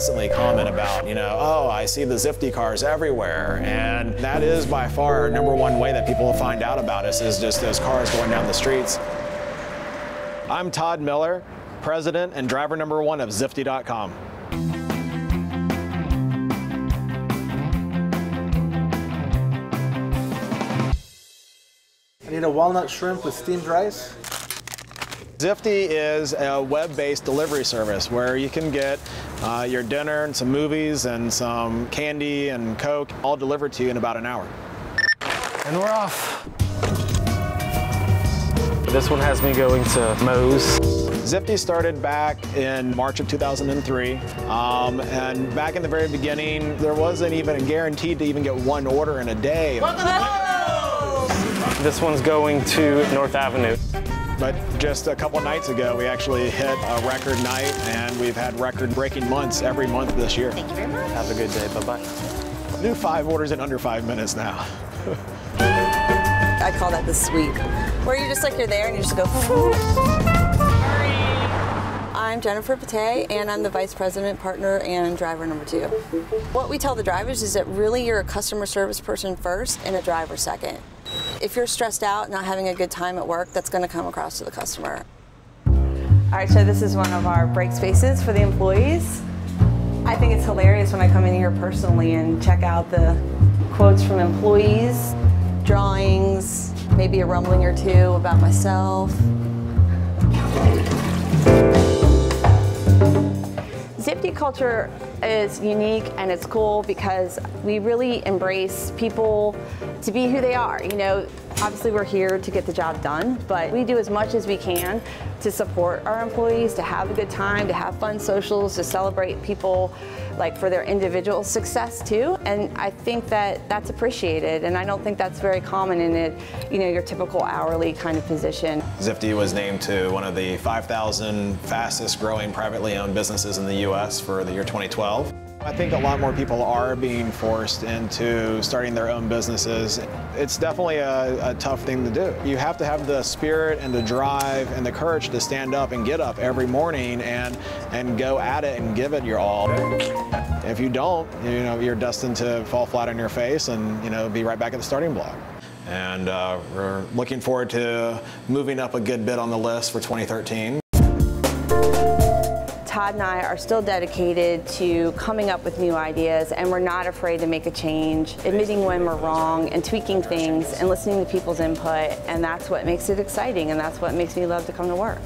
constantly comment about, you know, oh, I see the Zifty cars everywhere. And that is by far number one way that people will find out about us is just those cars going down the streets. I'm Todd Miller, president and driver number one of Zifty.com. I need a walnut shrimp with steamed rice. Zifty is a web-based delivery service where you can get uh, your dinner and some movies and some candy and Coke all delivered to you in about an hour. And we're off. This one has me going to Moe's. Zifty started back in March of 2003, um, and back in the very beginning, there wasn't even a guaranteed to even get one order in a day. This one's going to North Avenue. But just a couple nights ago, we actually hit a record night, and we've had record-breaking months every month this year. Thank you very much. Have a good day. Bye-bye. New five orders in under five minutes now. I call that the sweep, where you're just like you're there and you just go. I'm Jennifer Pate, and I'm the vice president, partner, and driver number two. What we tell the drivers is that really you're a customer service person first and a driver second. If you're stressed out, not having a good time at work, that's going to come across to the customer. All right, so this is one of our break spaces for the employees. I think it's hilarious when I come in here personally and check out the quotes from employees. Drawings, maybe a rumbling or two about myself. Zifty culture is unique and it's cool because we really embrace people to be who they are. You know, obviously we're here to get the job done, but we do as much as we can to support our employees, to have a good time, to have fun socials, to celebrate people like for their individual success too. And I think that that's appreciated and I don't think that's very common in it, you know, your typical hourly kind of position. Zifty was named to one of the 5,000 fastest growing privately owned businesses in the U.S. for the year 2012. I think a lot more people are being forced into starting their own businesses. It's definitely a, a, tough thing to do. You have to have the spirit and the drive and the courage to stand up and get up every morning and, and go at it and give it your all. If you don't, you know, you're destined to fall flat on your face and, you know, be right back at the starting block. And uh, we're looking forward to moving up a good bit on the list for 2013. Todd and I are still dedicated to coming up with new ideas and we're not afraid to make a change, admitting when we're wrong and tweaking things and listening to people's input and that's what makes it exciting and that's what makes me love to come to work.